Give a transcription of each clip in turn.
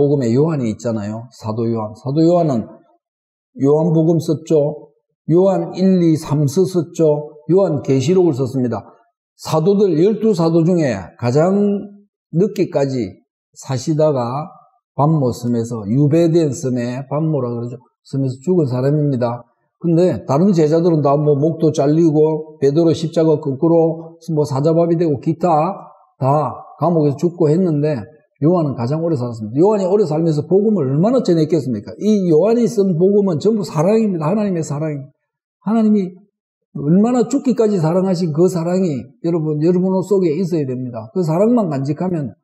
요한복음에 요한이 있잖아요. 사도 요한. 사도 요한은 요한복음 썼죠. 요한 1, 2, 3서 썼죠. 요한 계시록을 썼습니다. 사도들 열두 사도 중에 가장 늦게까지 사시다가 밤모 섬에서 유배된 섬에 밤모라 그러죠. 섬에서 죽은 사람입니다. 근데 다른 제자들은 다 뭐 목도 잘리고 베드로 십자가 거꾸로 뭐 사자밥이 되고 기타 다 감옥에서 죽고 했는데 요한은 가장 오래 살았습니다. 요한이 오래 살면서 복음을 얼마나 전했겠습니까? 이 요한이 쓴 복음은 전부 사랑입니다. 하나님의 사랑입니다. 하나님이 얼마나 죽기까지 사랑하신 그 사랑이 여러분, 여러분 속에 있어야 됩니다. 그 사랑만 간직하면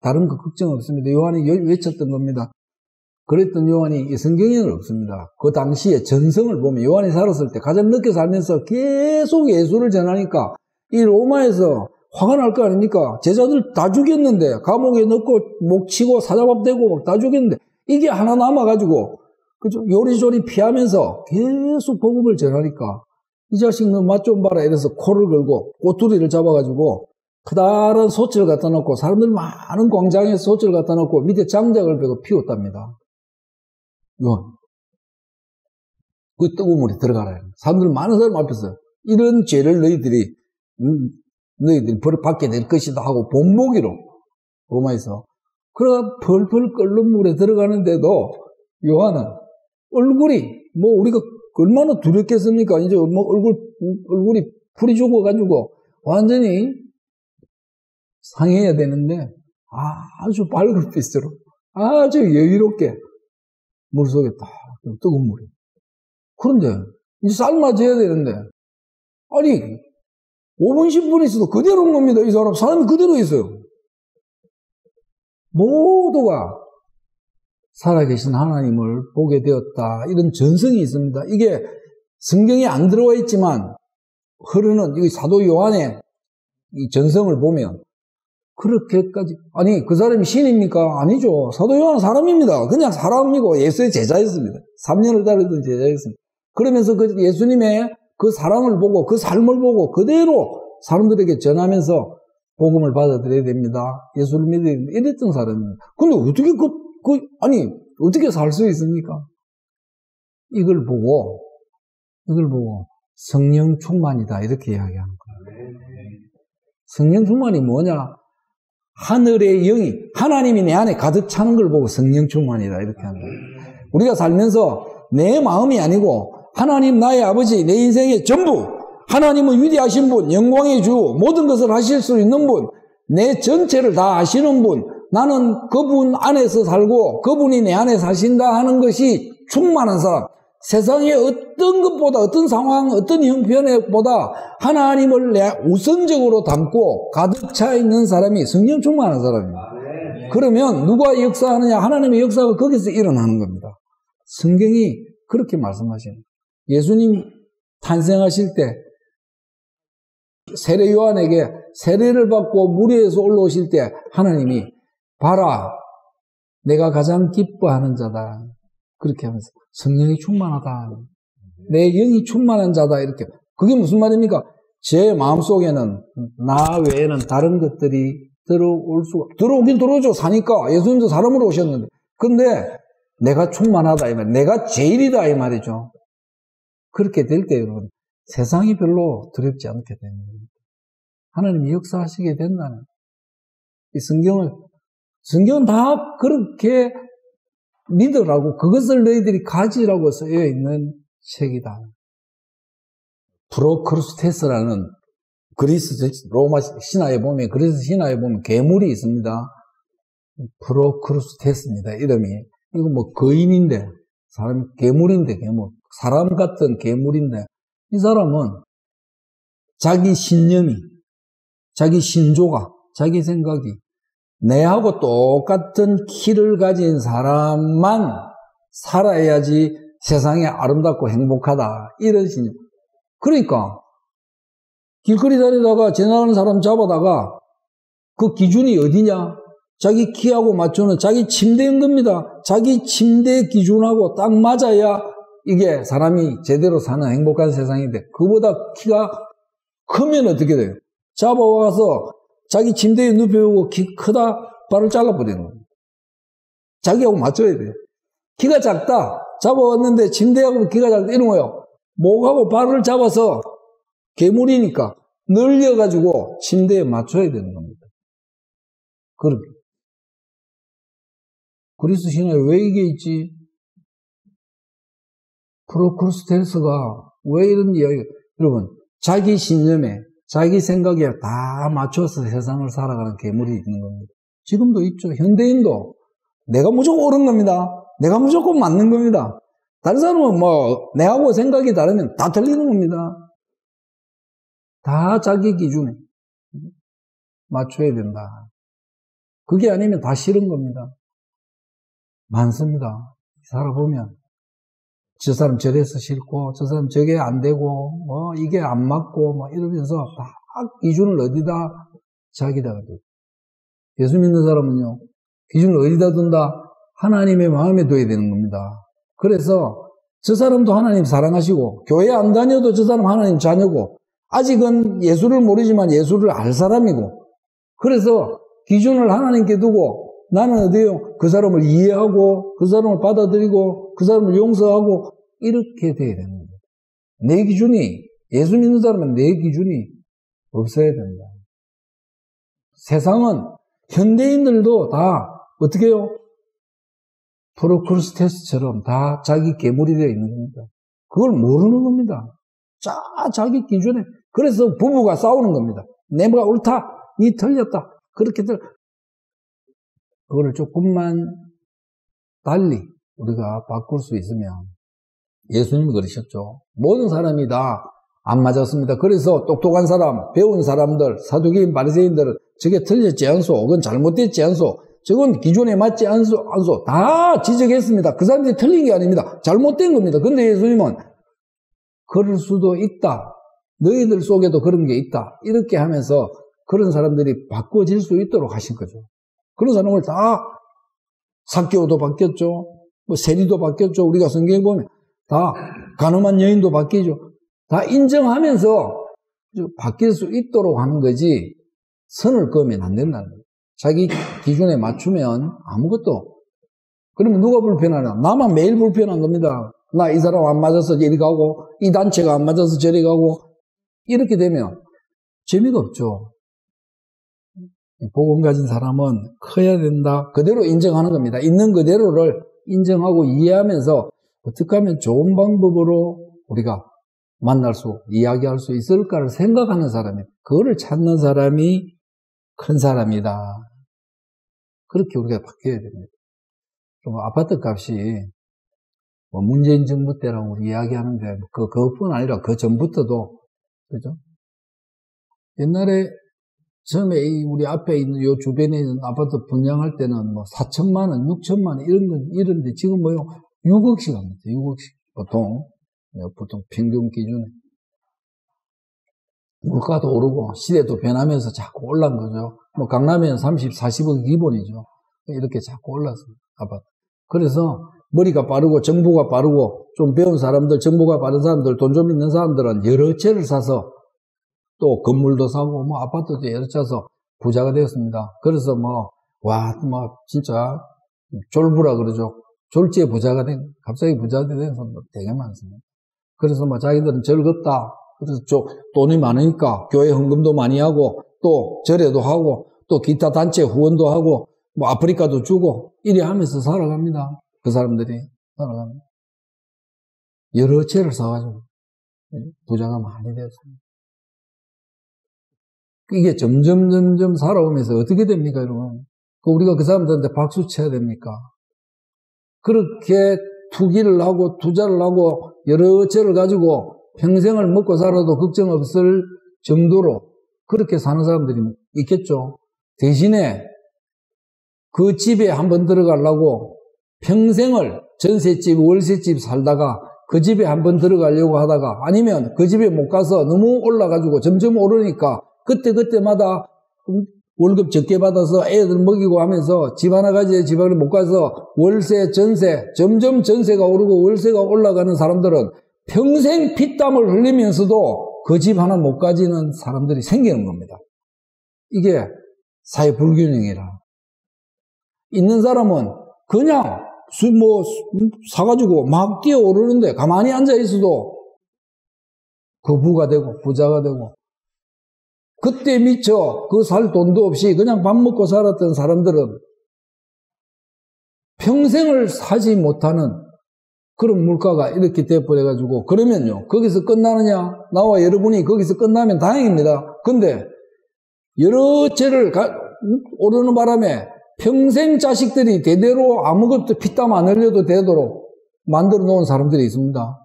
다른 거 걱정 없습니다. 요한이 외쳤던 겁니다. 그랬던 요한이 성경에는 없습니다. 그 당시에 전성을 보면 요한이 살았을 때 가장 늦게 살면서 계속 예수를 전하니까 이 로마에서 화가 날 거 아닙니까? 제자들 다 죽였는데 감옥에 넣고 목 치고 사자밥 대고 다 죽였는데 이게 하나 남아가지고 그죠? 요리조리 피하면서 계속 복음을 전하니까 이 자식 너 맛 좀 봐라 이래서 코를 걸고 꼬투리를 잡아가지고 크다란 소치를 갖다 놓고 사람들 많은 광장에 소치를 갖다 놓고 밑에 장작을 베고 피웠답니다. 요한. 그 뜨거운 물에 들어가라. 사람들 많은 사람 앞에서 이런 죄를 너희들이 음, 너희들이 벌 받게 될 것이다 하고 본보기로 로마에서 그러다 펄펄 끓는 물에 들어가는데도 요한은 얼굴이 뭐 우리가 얼마나 두렵겠습니까? 이제 뭐 얼굴 얼굴이 풀이 죽어가지고 완전히 상해야 되는데 아주 빨간빛으로 아주 여유롭게 물속에 딱 뜨거운 물이. 그런데 이제 삶아져야 되는데 아니 5분 10분 있어도 그대로인 겁니다. 이 사람 사람이 그대로 있어요. 모두가 살아계신 하나님을 보게 되었다. 이런 전성이 있습니다. 이게 성경에 안 들어와 있지만 흐르는 이 사도 요한의 이 전성을 보면 그렇게까지 아니 그 사람이 신입니까? 아니죠. 사도 요한 사람입니다. 그냥 사람이고 예수의 제자였습니다. 3년을 다르던 제자였습니다. 그러면서 그 예수님의 그 사랑을 보고 그 삶을 보고 그대로 사람들에게 전하면서 복음을 받아들여야 됩니다. 예수를 믿어야 됩니다. 이랬던 사람입니다. 근데 어떻게 그, 그 아니 어떻게 살 수 있습니까? 이걸 보고 이걸 보고 성령 충만이다 이렇게 이야기하는 거예요. 성령 충만이 뭐냐? 하늘의 영이 하나님이 내 안에 가득 차는 걸 보고 성령 충만이다 이렇게 하는 거예요. 우리가 살면서 내 마음이 아니고 하나님 나의 아버지 내 인생의 전부 하나님은 위대하신 분 영광의 주 모든 것을 하실 수 있는 분 내 전체를 다 아시는 분 나는 그분 안에서 살고 그분이 내 안에 사신다 하는 것이 충만한 사람 세상의 어떤 것보다 어떤 상황 어떤 형편보다 하나님을 내 우선적으로 담고 가득 차 있는 사람이 성령 충만한 사람입니다. 그러면 누가 역사하느냐 하나님의 역사가 거기서 일어나는 겁니다. 성경이 그렇게 말씀하시는 예수님 탄생하실 때 세례 요한에게 세례를 받고 물 위에서 올라오실 때 하나님이 봐라 내가 가장 기뻐하는 자다. 그렇게 하면서 성령이 충만하다. 내 영이 충만한 자다. 이렇게. 그게 무슨 말입니까? 제 마음속에는 나 외에는 다른 것들이 들어올 수가 들어오긴 들어오죠. 사니까 예수님도 사람으로 오셨는데. 근데 내가 충만하다. 이 말, 내가 제일이다. 이 말이죠. 그렇게 될 때 여러분 세상이 별로 두렵지 않게 됩니다. 하나님이 역사하시게 된다는 이 성경을 성경은 다 그렇게 믿으라고 그것을 너희들이 가지라고 쓰여 있는 책이다. 프로크루스테스라는 그리스 로마 신화에 보면 그리스 신화에 보면 괴물이 있습니다. 프로크루스테스입니다. 이름이 이거 뭐 거인인데 사람 괴물인데 괴물 사람 같은 괴물인데 이 사람은 자기 신념이 자기 신조가 자기 생각이 내하고 똑같은 키를 가진 사람만 살아야지 세상에 아름답고 행복하다. 이런 신념. 그러니까 길거리 다니다가 지나가는 사람 잡아다가 그 기준이 어디냐? 자기 키하고 맞추는 자기 침대인 겁니다. 자기 침대 기준하고 딱 맞아야 이게 사람이 제대로 사는 행복한 세상인데 그보다 키가 크면 어떻게 돼요? 잡아와서 자기 침대에 눕혀오고 키 크다 발을 잘라버리는 거예요. 자기하고 맞춰야 돼. 키가 작다. 잡아왔는데 침대하고 키가 작다. 이런 거요. 목하고 발을 잡아서 괴물이니까 늘려가지고 침대에 맞춰야 되는 겁니다. 그렇게. 그리스 신화에 왜 이게 있지? 프로크루스테스가 왜 이런 이야기, 여러분, 자기 신념에, 자기 생각에 다 맞춰서 세상을 살아가는 괴물이 있는 겁니다. 지금도 있죠. 현대인도 내가 무조건 옳은 겁니다. 내가 무조건 맞는 겁니다. 다른 사람은 뭐, 내하고 생각이 다르면 다 틀리는 겁니다. 다 자기 기준에 맞춰야 된다. 그게 아니면 다 싫은 겁니다. 많습니다. 살아보면. 저 사람 저래서 싫고, 저 사람 저게 안 되고, 뭐, 이게 안 맞고, 뭐, 이러면서 다 기준을 어디다 자기다. 예수 믿는 사람은요, 기준을 어디다 둔다? 하나님의 마음에 둬야 되는 겁니다. 그래서 저 사람도 하나님 사랑하시고, 교회 안 다녀도 저 사람 하나님 자녀고, 아직은 예수를 모르지만 예수를 알 사람이고, 그래서 기준을 하나님께 두고, 나는 어디요? 그 사람을 이해하고, 그 사람을 받아들이고, 그 사람을 용서하고, 이렇게 돼야 되는 거예요. 내 기준이, 예수 믿는 사람은 내 기준이 없어야 된다. 세상은 현대인들도 다 어떻게 해요? 프로크루스테스처럼 다 자기 괴물이 되어 있는 겁니다. 그걸 모르는 겁니다. 자, 자기 기준에. 그래서 부부가 싸우는 겁니다. 내가 옳다, 니 틀렸다. 그렇게들 그거를 조금만 달리 우리가 바꿀 수 있으면 예수님이 그러셨죠. 모든 사람이 다 안 맞았습니다. 그래서 똑똑한 사람, 배운 사람들, 사두개인 바리새인들은 저게 틀렸지 않소, 혹은 잘못됐지 않소, 저건 기존에 맞지 않소, 않소 다 지적했습니다. 그 사람들이 틀린 게 아닙니다. 잘못된 겁니다. 근데 예수님은 그럴 수도 있다. 너희들 속에도 그런 게 있다. 이렇게 하면서 그런 사람들이 바꿔질 수 있도록 하신 거죠. 그런 사람을 다 사개오도 바뀌었죠. 뭐 세리도 바뀌었죠. 우리가 성경에 보면 다 가늠한 여인도 바뀌죠. 다 인정하면서 바뀔 수 있도록 하는 거지 선을 그으면 안 된다는 거예요. 자기 기준에 맞추면 아무것도 그러면 누가 불편하냐? 나만 매일 불편한 겁니다. 나 이 사람 안 맞아서 이리 가고 이 단체가 안 맞아서 저리 가고 이렇게 되면 재미가 없죠. 복음 가진 사람은 커야 된다. 그대로 인정하는 겁니다. 있는 그대로를 인정하고 이해하면서 어떻게 하면 좋은 방법으로 우리가 만날 수, 이야기할 수 있을까를 생각하는 사람이, 그거를 찾는 사람이 큰 사람이다. 그렇게 우리가 바뀌어야 됩니다. 좀 아파트 값이 뭐 문재인 정부 때라고 우리 이야기하는데, 그, 그것뿐 아니라 그 전부터도, 그죠? 옛날에 처음에 우리 앞에 있는 요 주변에 있는 아파트 분양할 때는 뭐 4천만 원, 6천만 원 이런 건 이런데 지금 뭐요 6억씩 합니다. 6억씩 보통 네, 보통 평균 기준에 물가도 오르고 시대도 변하면서 자꾸 올란 거죠. 뭐 강남에는 30, 40억 기본이죠. 이렇게 자꾸 올랐습니다. 아파트. 그래서 머리가 빠르고 정보가 빠르고 좀 배운 사람들, 정보가 빠른 사람들, 돈 좀 있는 사람들은 여러 채를 사서 또 건물도 사고 뭐 아파트도 여러 차서 부자가 되었습니다. 그래서 뭐 와, 뭐 진짜 졸부라 그러죠. 졸지에 부자가 된, 갑자기 부자가 된 사람들 되게 많습니다. 그래서 뭐 자기들은 즐겁다. 그래서 저 돈이 많으니까 교회 헌금도 많이 하고 또 절에도 하고 또 기타 단체 후원도 하고 뭐 아프리카도 주고 이래 하면서 살아갑니다. 그 사람들이 살아갑니다. 여러 채를 사가지고 부자가 많이 되었습니다. 이게 점점 점점 살아오면서 어떻게 됩니까, 여러분? 그 우리가 그 사람들한테 박수 쳐야 됩니까? 그렇게 투기를 하고 투자를 하고 여러 채를 가지고 평생을 먹고 살아도 걱정 없을 정도로 그렇게 사는 사람들이 있겠죠. 대신에 그 집에 한번 들어가려고 평생을 전셋집, 월세집 살다가 그 집에 한번 들어가려고 하다가 아니면 그 집에 못 가서 너무 올라가지고 점점 오르니까 그때그때마다 월급 적게 받아서 애들 먹이고 하면서 집 하나 가지에 집 하나 못 가서 월세, 전세, 점점 전세가 오르고 월세가 올라가는 사람들은 평생 피땀을 흘리면서도 그 집 하나 못 가지는 사람들이 생기는 겁니다. 이게 사회 불균형이라. 있는 사람은 그냥 수, 뭐, 사가지고 막 뛰어 오르는데 가만히 앉아 있어도 거부가 되고 부자가 되고 그때 미처 그살 돈도 없이 그냥 밥 먹고 살았던 사람들은 평생을 사지 못하는 그런 물가가 이렇게 돼버려가지고 그러면요 거기서 끝나느냐? 나와 여러분이 거기서 끝나면 다행입니다. 근데 여러 죄를 가, 오르는 바람에 평생 자식들이 대대로 아무것도 피땀 안 흘려도 되도록 만들어 놓은 사람들이 있습니다.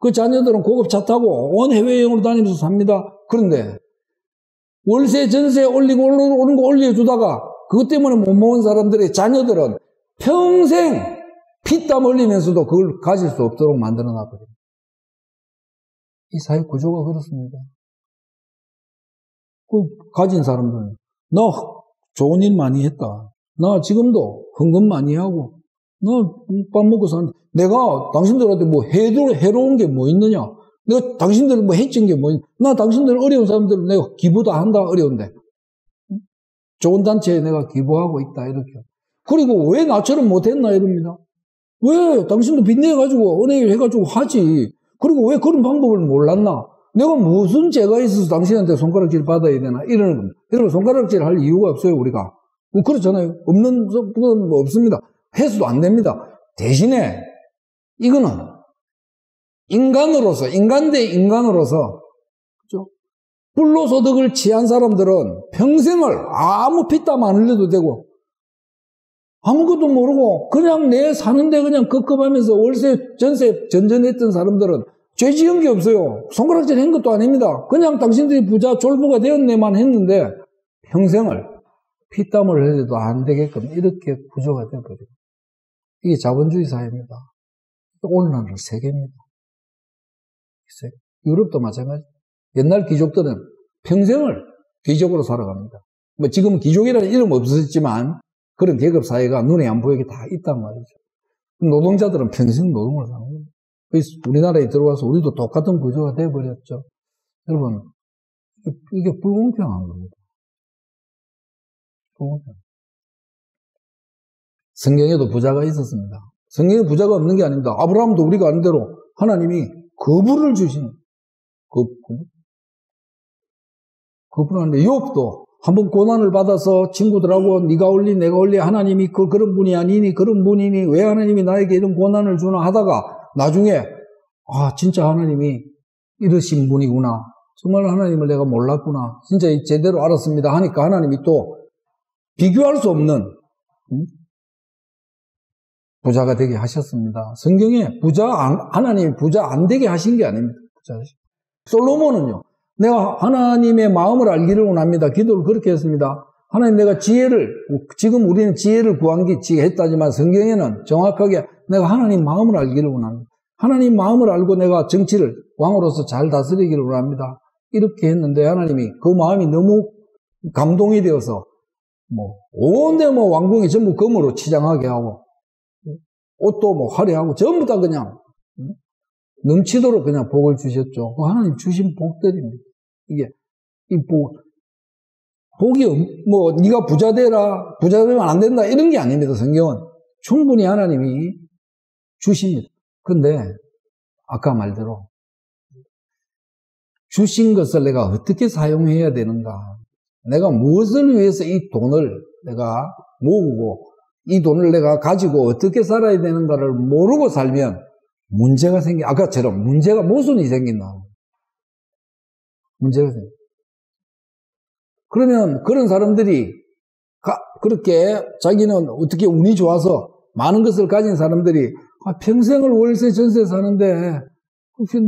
그 자녀들은 고급 차 타고 온 해외여행으로 다니면서 삽니다. 그런데 월세 전세 올리고 오는 거 올려주다가 그것 때문에 못 모은 사람들의 자녀들은 평생 피땀 흘리면서도 그걸 가질 수 없도록 만들어 놨거든요. 이 사회 구조가 그렇습니다. 그 가진 사람들은 나 좋은 일 많이 했다. 나 지금도 헌금 많이 하고 나 밥 먹고 사는 내가 당신들한테 뭐 해도 해로운 게 뭐 있느냐? 내가 당신들 뭐 해친 게뭐 있냐? 나 당신들 어려운 사람들 내가 기부도 한다 어려운데 좋은 단체에 내가 기부하고 있다 이렇게. 그리고 왜 나처럼 못했나 이럽니다. 왜 당신도 빚내가지고 은행을 해가지고 하지. 그리고 왜 그런 방법을 몰랐나? 내가 무슨 죄가 있어서 당신한테 손가락질 받아야 되나? 이러는 겁니다. 여러분, 손가락질 할 이유가 없어요, 우리가. 뭐 그렇잖아요. 없는 건뭐 없습니다. 해서도 안 됩니다. 대신에, 이거는, 인간으로서, 인간 대 인간으로서, 그죠? 불로소득을 취한 사람들은 평생을 아무 피땀 안 흘려도 되고, 아무것도 모르고 그냥 내 사는데 그냥 급급하면서 월세, 전세 전전했던 사람들은 죄 지은 게 없어요. 손가락질 한 것도 아닙니다. 그냥 당신들이 부자 졸부가 되었네만 했는데 평생을 피땀을 흘려도 안 되게끔 이렇게 구조가 되어버려요. 이게 자본주의 사회입니다. 오늘날은 세계입니다. 유럽도 마찬가지. 옛날 귀족들은 평생을 귀족으로 살아갑니다. 뭐 지금은 귀족이라는 이름 없었지만 그런 계급 사회가 눈에 안 보이게 다 있단 말이죠. 노동자들은 평생 노동을 하는 거예요. 우리나라에 들어와서 우리도 똑같은 구조가 돼버렸죠. 여러분, 이게 불공평한 겁니다. 불공평. 성경에도 부자가 있었습니다. 성경에 부자가 없는 게 아닙니다. 아브라함도 우리가 아는 대로 하나님이 거부를 주신 그, 거부를 하는데 욥도 한번 고난을 받아서 친구들하고 네가 올리 내가 올리 하나님이 그 그런 분이 아니니 그런 분이니 왜 하나님이 나에게 이런 고난을 주나 하다가 나중에 아 진짜 하나님이 이러신 분이구나. 정말 하나님을 내가 몰랐구나. 진짜 제대로 알았습니다 하니까 하나님이 또 비교할 수 없는 부자가 되게 하셨습니다 성경에 부자 하나님이 부자 안 되게 하신 게 아닙니다 부자 솔로몬은요 내가 하나님의 마음을 알기를 원합니다. 기도를 그렇게 했습니다. 하나님 내가 지혜를, 지금 우리는 지혜를 구한 게 지혜했다지만 성경에는 정확하게 내가 하나님 마음을 알기를 원합니다. 하나님 마음을 알고 내가 정치를 왕으로서 잘 다스리기를 원합니다. 이렇게 했는데 하나님이 그 마음이 너무 감동이 되어서 뭐 온데 뭐 왕궁이 전부 금으로 치장하게 하고 옷도 뭐 화려하고 전부 다 그냥 넘치도록 그냥 복을 주셨죠. 그 하나님 주신 복들입니다. 이게 이 복, 복이 뭐 네가 부자 되라, 부자 되면 안 된다 이런 게 아닙니다. 성경은 충분히 하나님이 주십니다. 근데 아까 말대로 주신 것을 내가 어떻게 사용해야 되는가? 내가 무엇을 위해서 이 돈을 내가 모으고 이 돈을 내가 가지고 어떻게 살아야 되는가를 모르고 살면 문제가 생기, 아까처럼 문제가 모순이 생긴다. 문제가 생겨. 그러면 그런 사람들이 가, 그렇게 자기는 어떻게 운이 좋아서 많은 것을 가진 사람들이 아, 평생을 월세 전세 사는데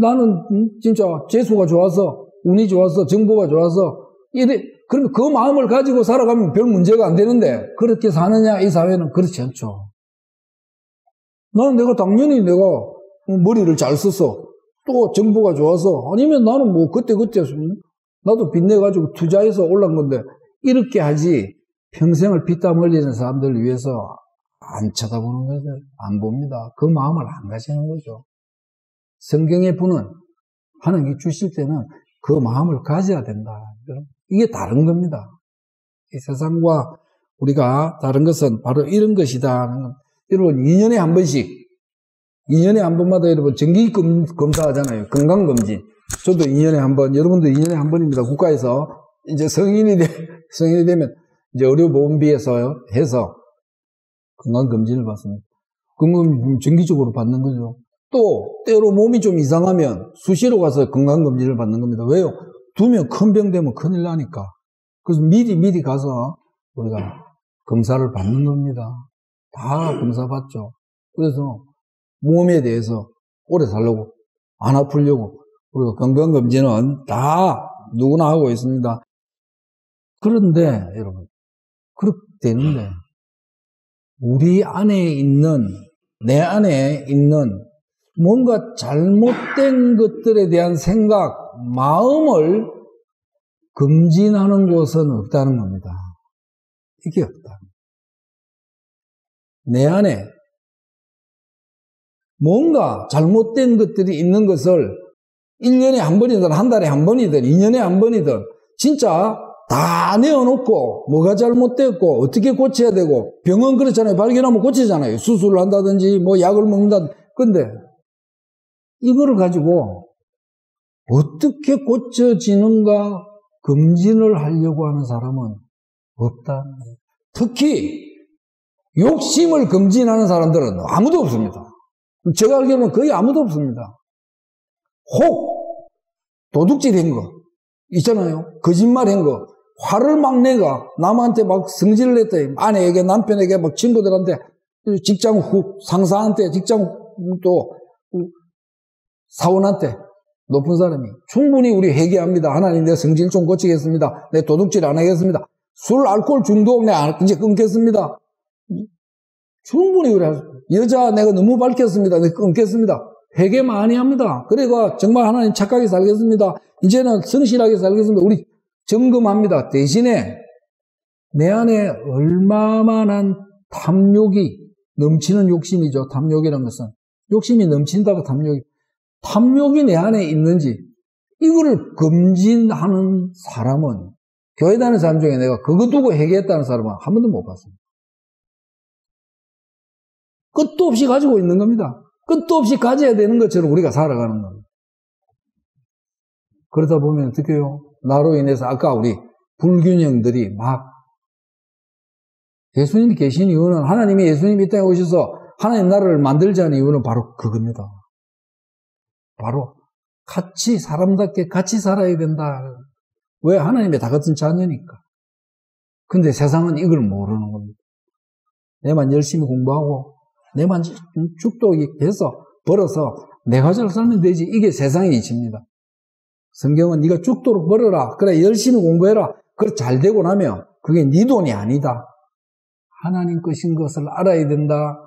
나는 진짜 재수가 좋아서 운이 좋아서 정보가 좋아서 이래 그러면 그 마음을 가지고 살아가면 별 문제가 안 되는데 그렇게 사느냐 이 사회는 그렇지 않죠. 나는 내가 당연히 내가 머리를 잘 써서 또 정보가 좋아서 아니면 나는 뭐 그때 그때 나도 빚내 가지고 투자해서 올란 건데 이렇게 하지 평생을 피땀 흘리는 사람들을 위해서 안 쳐다보는 거죠. 안 봅니다. 그 마음을 안 가지는 거죠. 성경의 분은 하나님이 주실 때는 그 마음을 가져야 된다. 이게 다른 겁니다. 이 세상과 우리가 다른 것은 바로 이런 것이다. 여러분 2년에 한 번씩 2년에 한 번마다 여러분 정기 검, 검사 하잖아요. 건강검진. 저도 2년에 한 번, 여러분도 2년에 한 번입니다. 국가에서 이제 성인이 되, 성인이 되면 이제 의료보험비에서 해서 건강검진을 받습니다. 건강 정기적으로 받는 거죠. 또 때로 몸이 좀 이상하면 수시로 가서 건강검진을 받는 겁니다. 왜요? 두면 큰 병 되면 큰일 나니까. 그래서 미리 미리 가서 우리가 검사를 받는 겁니다. 다 검사 받죠. 그래서 몸에 대해서 오래 살려고 안 아프려고 우리가 건강검진은 다 누구나 하고 있습니다. 그런데 여러분 그렇게 되는데 우리 안에 있는 내 안에 있는 뭔가 잘못된 것들에 대한 생각, 마음을 금진하는 곳은 없다는 겁니다. 이게 없다. 내 안에 뭔가 잘못된 것들이 있는 것을 1년에 한 번이든 한 달에 한 번이든 2년에 한 번이든 진짜 다 내어놓고 뭐가 잘못됐고 어떻게 고쳐야 되고 병원 그렇잖아요. 발견하면 고치잖아요. 수술을 한다든지 뭐 약을 먹는다. 근데 이거를 가지고 어떻게 고쳐지는가 검진을 하려고 하는 사람은 없다. 특히 욕심을 검진하는 사람들은 아무도 없습니다. 제가 알기로는 거의 아무도 없습니다. 혹 도둑질한 거 있잖아요. 거짓말한 거, 화를 막 내가 남한테 막 성질을 냈더니 아내에게 남편에게 막 친구들한테 직장 후 상사한테 직장 또 사원한테 높은 사람이 충분히 우리 회개합니다. 하나님 내 성질 좀 고치겠습니다. 내 도둑질 안 하겠습니다. 술, 알코올 중독 내 이제 끊겠습니다. 충분히 그래. 여자 내가 너무 밝혔습니다. 내가 끊겠습니다. 회개 많이 합니다. 그래가 정말 하나님 착하게 살겠습니다. 이제는 성실하게 살겠습니다. 우리 점검합니다. 대신에 내 안에 얼마만한 탐욕이 넘치는 욕심이죠. 탐욕이라는 것은 욕심이 넘친다고 탐욕이 탐욕이 내 안에 있는지 이거를 검진하는 사람은 교회 다니는 사람 중에 내가 그거 두고 회개했다는 사람은 한 번도 못 봤습니다. 끝도 없이 가지고 있는 겁니다. 끝도 없이 가져야 되는 것처럼 우리가 살아가는 겁니다. 그러다 보면 어떻게 해요? 나로 인해서 아까 우리 불균형들이 막 예수님이 계신 이유는 하나님이 예수님이 이 땅에 오셔서 하나님 나라를 만들자는 이유는 바로 그겁니다. 바로 같이 사람답게 같이 살아야 된다. 왜 하나님의 다 같은 자녀니까. 근데 세상은 이걸 모르는 겁니다. 내만 열심히 공부하고 내만 죽도해서 벌어서 내가 잘 살면 되지. 이게 세상의 이치입니다. 성경은 네가 죽도록 벌어라. 그래 열심히 공부해라. 그래 잘 되고 나면 그게 네 돈이 아니다. 하나님 것인 것을 알아야 된다.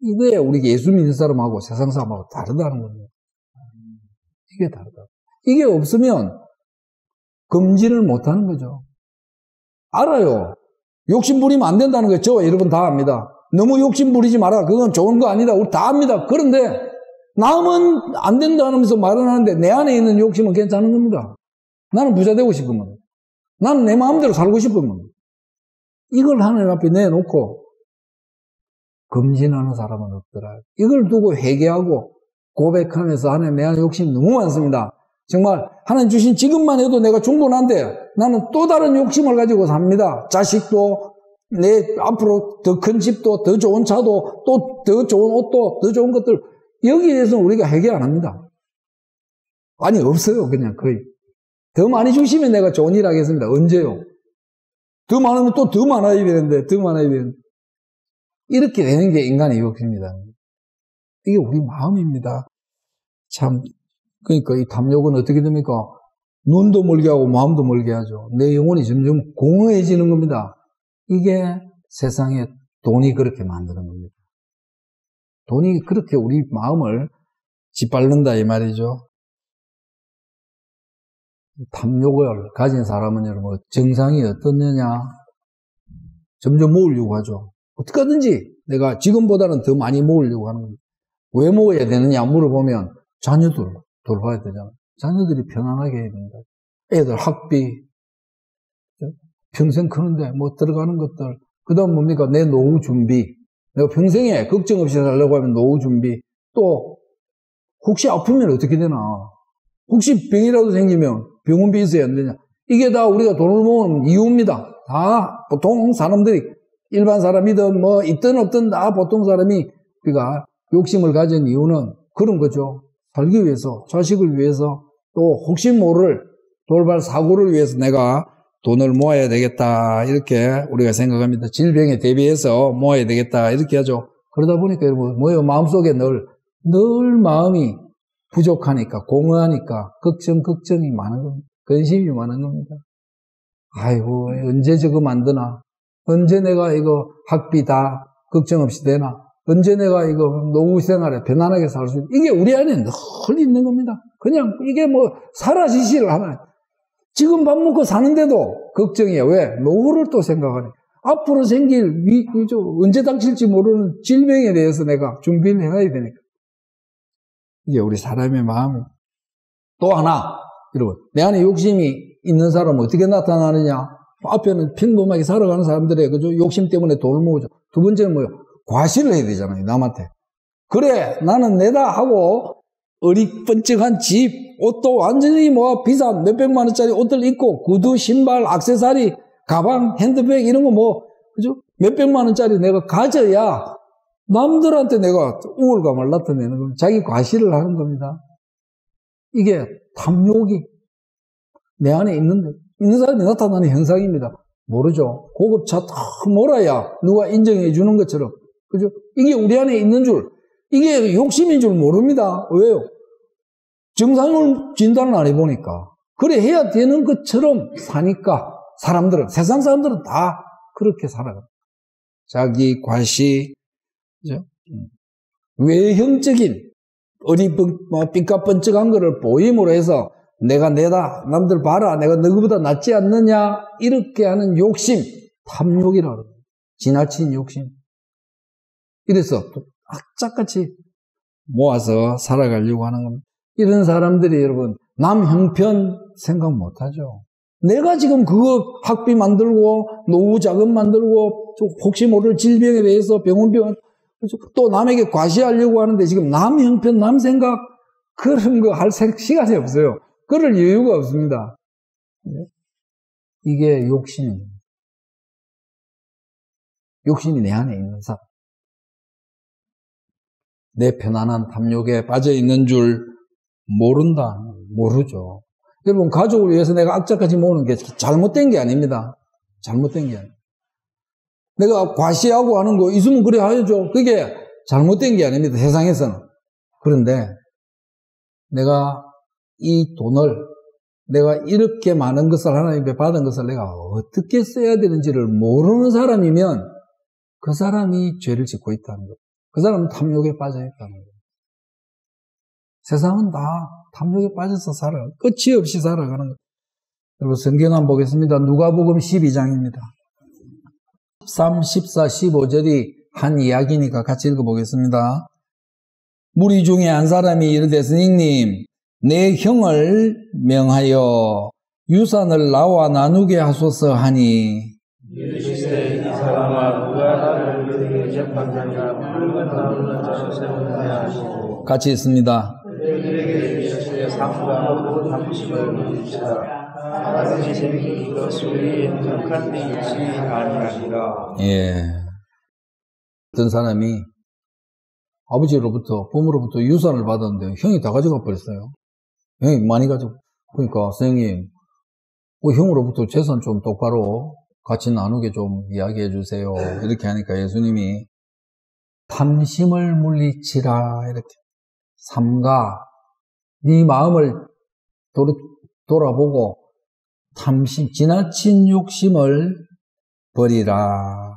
이거에 우리 예수 믿는 사람하고 세상 사람하고 다르다는 겁니다. 이게 다르다. 이게 없으면 검진을 못 하는 거죠. 알아요. 욕심 부리면 안 된다는 거죠. 저 여러분 다 압니다. 너무 욕심 부리지 마라. 그건 좋은 거 아니다. 우리 다 압니다. 그런데 남은 안 된다 하면서 말은 하는데 내 안에 있는 욕심은 괜찮은 겁니다. 나는 부자 되고 싶은 겁니다. 나는 내 마음대로 살고 싶은 겁니다. 이걸 하나님 앞에 내놓고 검진하는 사람은 없더라. 이걸 두고 회개하고 고백하면서 하나님 내 안에 욕심이 너무 많습니다. 정말 하나님 주신 지금만 해도 내가 충분한데 나는 또 다른 욕심을 가지고 삽니다. 자식도 내 앞으로 더 큰 집도 더 좋은 차도 또 더 좋은 옷도 더 좋은 것들 여기에 대해서 우리가 해결 안 합니다. 아니 없어요 그냥 거의 더 많이 주시면 내가 좋은 일 하겠습니다. 언제요? 더 많으면 또 더 많아야 되는데 더 많아야 되는데 이렇게 되는 게 인간의 욕심입니다. 이게 우리 마음입니다. 참, 그러니까 이 탐욕은 어떻게 됩니까? 눈도 멀게 하고 마음도 멀게 하죠. 내 영혼이 점점 공허해지는 겁니다. 이게 세상에 돈이 그렇게 만드는 겁니다. 돈이 그렇게 우리 마음을 짓밟는다 이 말이죠. 탐욕을 가진 사람은 여러분 정상이 어떻느냐? 점점 모으려고 하죠. 어떻게 하든지 내가 지금보다는 더 많이 모으려고 하는 겁니다. 왜 모아야 되느냐 물어보면 자녀들 돌봐야 되잖아. 자녀들이 편안하게 해야 된다. 애들 학비, 평생 크는데 뭐 들어가는 것들, 그 다음 뭡니까? 내 노후 준비, 내가 평생에 걱정 없이 살려고 하면 노후 준비. 또, 혹시 아프면 어떻게 되나? 혹시 병이라도 생기면 병원비 있어야 안 되냐? 이게 다 우리가 돈을 모으는 이유입니다. 다 보통 사람들이 일반 사람이든 뭐 있든 없든 다 보통 사람이 우리가 욕심을 가진 이유는 그런 거죠. 살기 위해서, 자식을 위해서, 또 혹시 모를 돌발 사고를 위해서 내가 돈을 모아야 되겠다. 이렇게 우리가 생각합니다. 질병에 대비해서 모아야 되겠다. 이렇게 하죠. 그러다 보니까 여러분, 뭐예요? 마음속에 늘, 늘 마음이 부족하니까, 공허하니까, 걱정, 걱정이 많은 겁니다. 근심이 많은 겁니다. 아이고, 언제 저거 만드나? 언제 내가 이거 학비 다 걱정 없이 되나? 언제 내가 이거 노후 생활에 편안하게 살 수 있나? 이게 우리 안에 늘 있는 겁니다. 그냥 이게 뭐 사라지지를 않아요. 지금 밥 먹고 사는데도 걱정이야. 왜? 노후를 또 생각하네. 앞으로 생길 위, 언제 닥칠지 모르는 질병에 대해서 내가 준비를 해야 되니까. 이게 우리 사람의 마음이. 또 하나, 여러분. 내 안에 욕심이 있는 사람은 어떻게 나타나느냐? 앞에는 평범하게 살아가는 사람들의 그죠? 욕심 때문에 돈을 모으죠. 두 번째는 뭐요? 과시를 해야 되잖아요. 남한테. 그래, 나는 내다 하고 어리번쩍한 집, 옷도 완전히 뭐 비싼 몇백만 원짜리 옷들 입고 구두, 신발, 악세사리, 가방, 핸드백 이런 거 뭐, 그죠? 몇백만 원짜리 내가 가져야 남들한테 내가 우월감을 나타내는 겁니다. 자기 과시를 하는 겁니다. 이게 탐욕이 내 안에 있는데, 있는 사람이 나타나는 현상입니다. 모르죠. 고급차 다 몰아야 누가 인정해 주는 것처럼. 그죠? 이게 우리 안에 있는 줄. 이게 욕심인 줄 모릅니다. 왜요? 정상을 진단을 안 해보니까. 그래 해야 되는 것처럼 사니까 사람들은, 세상 사람들은 다 그렇게 살아갑니다. 자기 과시, 그죠? 음. 외형적인 어리번, 뭐, 삐까번쩍한 거를 보임으로 해서 내가 내다, 남들 봐라, 내가 너희보다 낫지 않느냐, 이렇게 하는 욕심, 탐욕이라고 합니다. 지나친 욕심. 이래서 악착같이 모아서 살아가려고 하는 겁니다. 이런 사람들이 여러분 남 형편 생각 못하죠. 내가 지금 그거 학비 만들고 노후 자금 만들고 혹시 모를 질병에 대해서 병원 병원 또 남에게 과시하려고 하는데 지금 남 형편 남 생각 그런 거 할 시간이 없어요. 그럴 여유가 없습니다. 이게 욕심입니다. 욕심이 내 안에 있는 사람. 내 편안한 탐욕에 빠져 있는 줄 모른다. 모르죠. 여러분, 가족을 위해서 내가 악자까지 모으는 게 잘못된 게 아닙니다. 잘못된 게 아닙니다. 내가 과시하고 하는 거 있으면 그래 하죠. 그게 잘못된 게 아닙니다. 세상에서는. 그런데 내가 이 돈을 내가 이렇게 많은 것을 하나님께 받은 것을 내가 어떻게 써야 되는지를 모르는 사람이면 그 사람이 죄를 짓고 있다는 거예요. 그 사람은 탐욕에 빠져 있다는 거예요. 세상은 다 탐욕에 빠져서 살아. 끝이 없이 살아가는 거예요. 여러분 성경 한번 보겠습니다. 누가복음 12장입니다. 13, 14, 15절이 한 이야기니까 같이 읽어보겠습니다. 무리 중에 한 사람이 이르되 스님님 내 형을 명하여 유산을 나와 나누게 하소서 하니 지 아니하니라. 예. 어떤 사람이 아버지로부터 부모로부터 유산을 받았는데 형이 다 가져가 버렸어요. 형이 많이 가지고 그러니까 선생님 그 형으로부터 재산 좀 똑바로 같이 나누게 좀 이야기해 주세요. 이렇게 하니까 예수님이 탐심을 물리치라 이렇게 삼가 네 마음을 돌아보고 탐심 지나친 욕심을 버리라.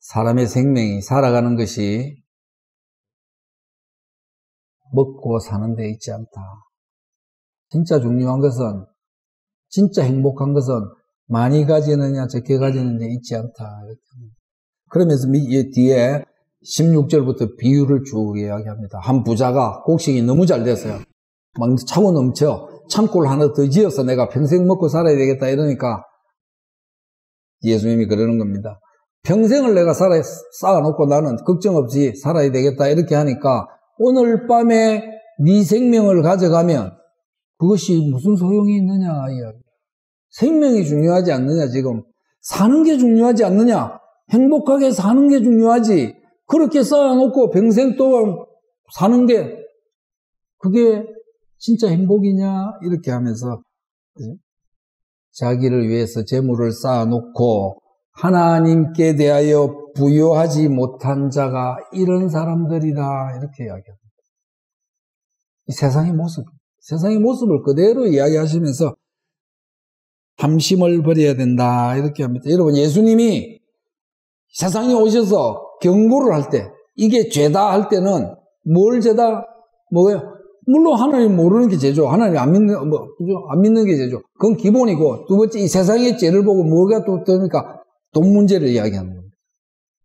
사람의 생명이 살아가는 것이 먹고 사는 데 있지 않다. 진짜 중요한 것은 진짜 행복한 것은 많이 가지느냐 적게 가지느냐 있지 않다. 그러면서 뒤에 16절부터 비유를 쭉 이야기합니다. 한 부자가 곡식이 너무 잘 됐어요. 막 차고 넘쳐. 창고를 하나 더 지어서 내가 평생 먹고 살아야 되겠다 이러니까 예수님이 그러는 겁니다. 평생을 내가 살아, 쌓아놓고 나는 걱정 없이 살아야 되겠다. 이렇게 하니까 오늘 밤에 네 생명을 가져가면 그것이 무슨 소용이 있느냐. 생명이 중요하지 않느냐, 지금. 사는 게 중요하지 않느냐. 행복하게 사는 게 중요하지. 그렇게 쌓아놓고 평생 동안 사는 게 그게 진짜 행복이냐? 이렇게 하면서 자기를 위해서 재물을 쌓아놓고 하나님께 대하여 부여하지 못한 자가 이런 사람들이다. 이렇게 이야기합니다. 이 세상의 모습, 세상의 모습을 그대로 이야기하시면서 탐심을 버려야 된다. 이렇게 합니다. 여러분, 예수님이 세상에 오셔서 경고를 할 때, 이게 죄다 할 때는 뭘 죄다? 뭐예요? 물론 하나님 모르는 게 죄죠. 하나님 안 믿는, 뭐, 그죠? 안 믿는 게 죄죠. 그건 기본이고, 두 번째, 이 세상의 죄를 보고 뭐가 또 뜨니까 돈 문제를 이야기하는 겁니다.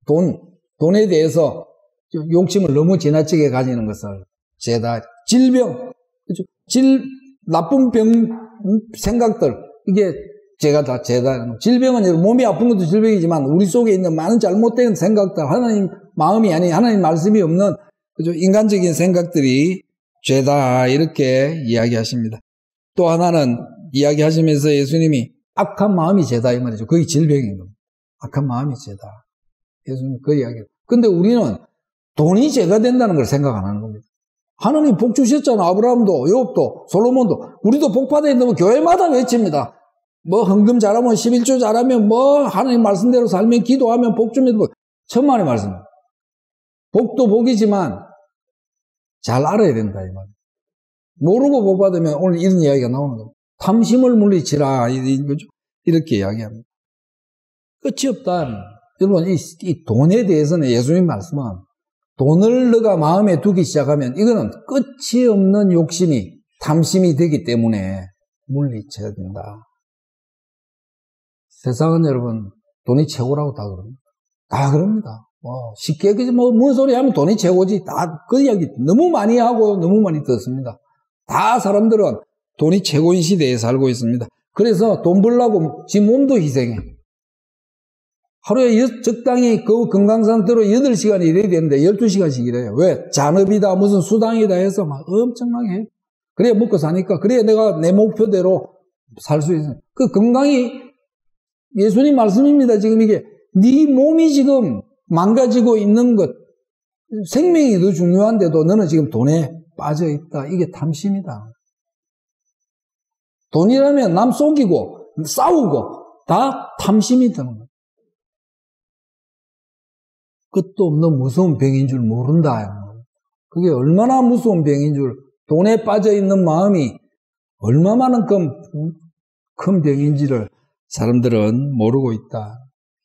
돈, 돈에 대해서 욕심을 너무 지나치게 가지는 것을 죄다. 질병, 그죠? 질, 나쁜 병, 생각들, 이게 제가 다 죄다. 질병은 몸이 아픈 것도 질병이지만 우리 속에 있는 많은 잘못된 생각들, 하나님 마음이 아닌 하나님 말씀이 없는 그죠? 인간적인 생각들이 죄다 이렇게 이야기하십니다. 또 하나는 이야기하시면서 예수님이 악한 마음이 죄다 이 말이죠. 그게 질병인 겁니다. 악한 마음이 죄다. 예수님 그 이야기. 근데 우리는 돈이 죄가 된다는 걸 생각 안 하는 겁니다. 하나님 복 주셨잖아. 아브라함도, 요업도, 솔로몬도. 우리도 복 받아야 되면 교회마다 외칩니다. 뭐 헌금 잘하면 11조 잘하면 뭐 하나님 말씀대로 살면 기도하면 복 줍니다. 뭐 천만의 말씀. 복도 복이지만 잘 알아야 된다 이 말. 모르고 복 받으면 오늘 이런 이야기가 나오는 겁니다. 탐심을 물리치라 이렇게 이야기합니다. 끝이 없다. 여러분 이, 이 돈에 대해서는 예수님 말씀은 돈을 너가 마음에 두기 시작하면 이거는 끝이 없는 욕심이 탐심이 되기 때문에 물리쳐야 된다. 세상은 여러분 돈이 최고라고 다 그럽니다. 다 그럽니다. 뭐 쉽게 그지 뭐뭔 소리 하면 돈이 최고지 다 그 이야기 너무 많이 하고 너무 많이 듣습니다. 다 사람들은 돈이 최고인 시대에 살고 있습니다. 그래서 돈 벌려고 지 몸도 희생해. 하루에 적당히 그 건강 상태로 8시간 일해야 되는데 12시간씩 일해요. 왜? 잔업이다, 무슨 수당이다 해서 막 엄청나게 해. 그래야 먹고 사니까. 그래야 내가 내 목표대로 살 수 있어요. 그 건강이 예수님 말씀입니다. 지금 이게 네 몸이 지금 망가지고 있는 것, 생명이 더 중요한데도 너는 지금 돈에 빠져 있다. 이게 탐심이다. 돈이라면 남 속이고 싸우고 다 탐심이 드는 거야. 끝도 없는 무서운 병인 줄 모른다. 그게 얼마나 무서운 병인 줄, 돈에 빠져 있는 마음이 얼마만큼 큰 병인지를 사람들은 모르고 있다.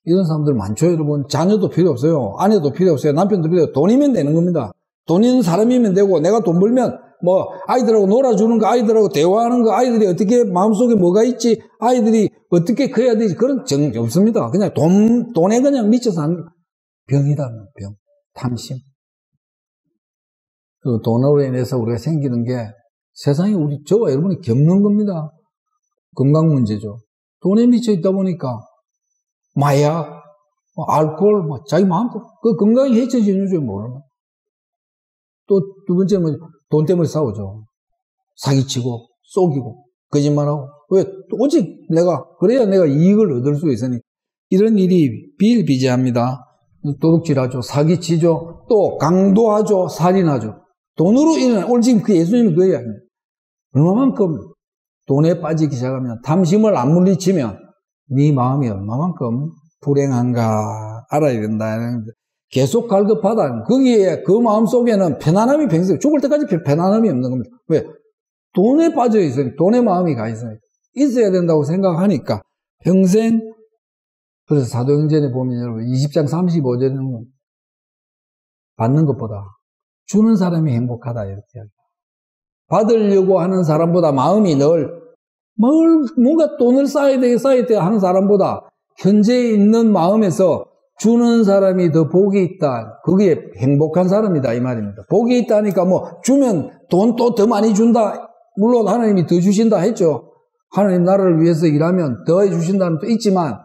이런 사람들 많죠, 여러분. 자녀도 필요 없어요. 아내도 필요 없어요. 남편도 필요 없어요. 돈이면 되는 겁니다. 돈 있는 사람이면 되고, 내가 돈 벌면, 뭐, 아이들하고 놀아주는 거, 아이들하고 대화하는 거, 아이들이 어떻게, 마음속에 뭐가 있지, 아이들이 어떻게 커야 되지, 그런 정이 없습니다. 그냥 돈, 돈에 그냥 미쳐서 한 병이다, 병. 탐심. 그 돈으로 인해서 우리가 생기는 게 세상에 우리, 저와 여러분이 겪는 겁니다. 건강 문제죠. 돈에 미쳐 있다 보니까 마약, 뭐 알코올, 뭐 자기 마음대로 그 건강이 해쳐지는 줄 모르나. 또두 번째는 돈 때문에 싸우죠. 사기치고 속이고 거짓말하고 왜 오직 내가 그래야 내가 이익을 얻을 수 있으니 이런 일이 비일비재합니다. 도둑질하죠, 사기치죠, 또 강도하죠, 살인하죠. 돈으로 인해 오늘 지금 그 예수님이 그 이야기입니다. 얼마만큼 돈에 빠지기 시작하면 탐심을 안 물리치면 네 마음이 얼마만큼 불행한가 알아야 된다. 계속 갈급하다. 거기에 그 마음 속에는 편안함이 평생 죽을 때까지 편안함이 없는 겁니다. 왜? 돈에 빠져 있어요. 돈에 마음이 가 있어요. 있어야 된다고 생각하니까 평생 그래서 사도행전에 보면 여러분 20장 35절에는 받는 것보다 주는 사람이 행복하다 이렇게 받으려고 하는 사람보다 마음이 늘 뭘, 뭔가 돈을 쌓아야 돼, 쌓아야 돼 하는 사람보다 현재 있는 마음에서 주는 사람이 더 복이 있다. 그게 행복한 사람이다. 이 말입니다. 복이 있다니까 뭐 주면 돈 또 더 많이 준다. 물론 하나님이 더 주신다 했죠. 하나님 나라를 위해서 일하면 더 해주신다는 또 있지만